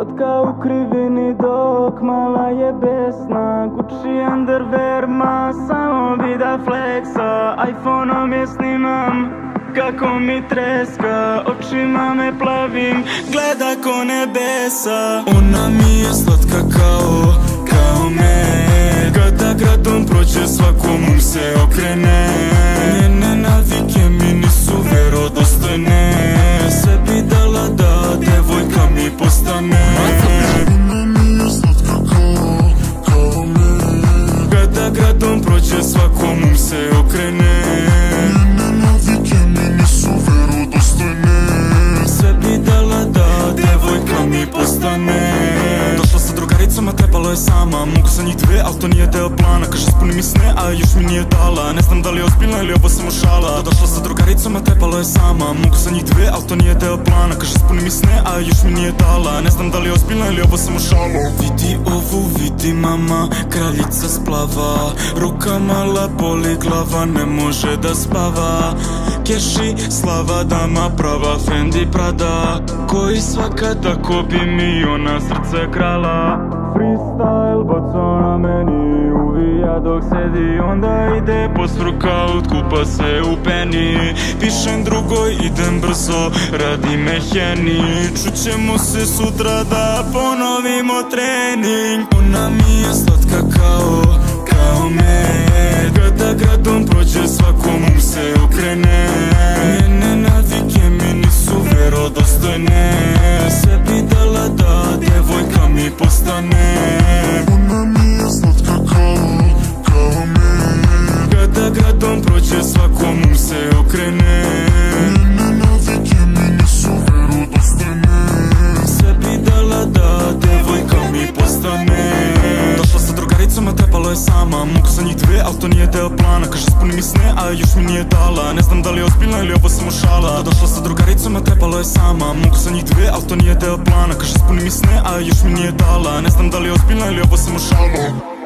Slatka u krivini dok mala je besna Gucci underwear ma samo bi da fleksa. Iphoneom je snimam kako mi treska. Očima me plavim, gleda ko nebesa. Ona mi je slatka kao, kao med. Kada gradom prođe svakom se okrene. Njene navike mi nisu verodostojne. Sebi dala da devojka mi postane prođe svakom se okrene. Njene navike mi nisu verodostojne. Sebi dala da devojka mi postane. Došla sa drugaricama, trebalo je sama Mogu sa njih dve, al to nije deo plana. Kaže spuni mi sne, a još mi nije dala. Ne znam da li je ozbiljna ili ovo samo šala. Došla sa drugaricama, trebalo je sama. Mogu sa njih dve, al to nije deo plana. Kaže spuni mi sne, a još mi nije dala. Ne znam da li je ozbiljna ili ovo samo šala. Vidi ovu, vidi mama, kraljica splava. Ruka mala, boli glava, ne može da spava. Keši, slava dama, prava Fendi Prada. Koji svaka tako bi mi ona srce krala. Freestyle baco na meni Uvija. Dok sedi Onda ide po strukaut Kupa se u peni. Pišem drugoj, idem brzo Radi me heni. Čućemo se sutra da ponovimo trening. Ona mi je slatka kao Kao med. Kada gradom prođe svakom um se okrene. Njene navike mi nisu verodostojne. Sebi dala da devojka mi postane Там прочесла кому все окреме Ненавидь я несу веру до стене Все піддала да девойкам і постане Дошла са другарицама, трепала е сама Мука са ни две, ал то ни е дел плана Кажа спомни ми сне, а još ми nije dala. Ne znam da li je ozbiljna ili ovo samo šala. Došla sa drugaricama, trepala je sama. Mogu sa njih dve, al to nije deo plana. Kaže spuni mi sne, a još mi nije dala. Ne znam da li je ozbiljna ili ovo samo šala.